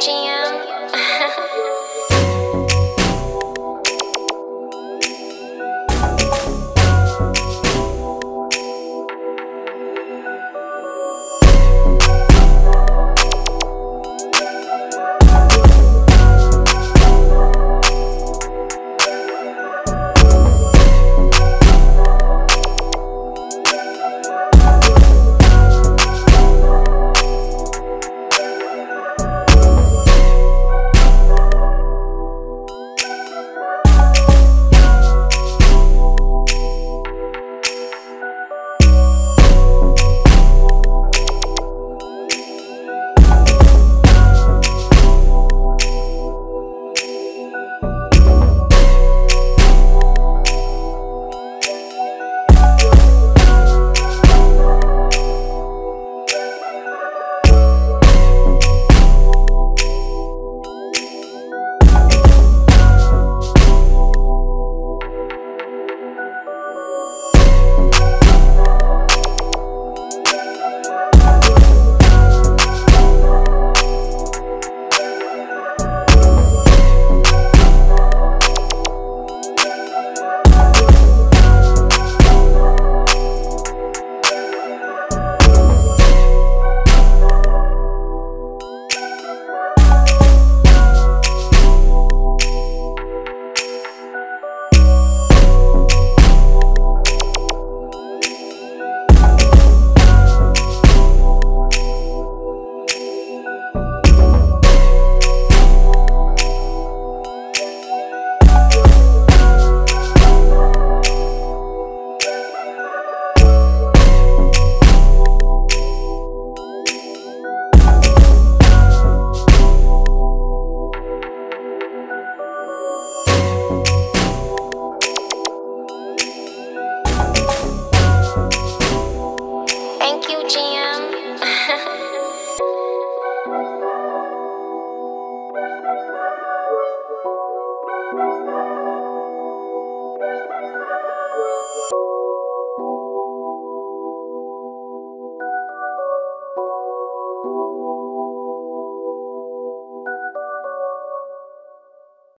changing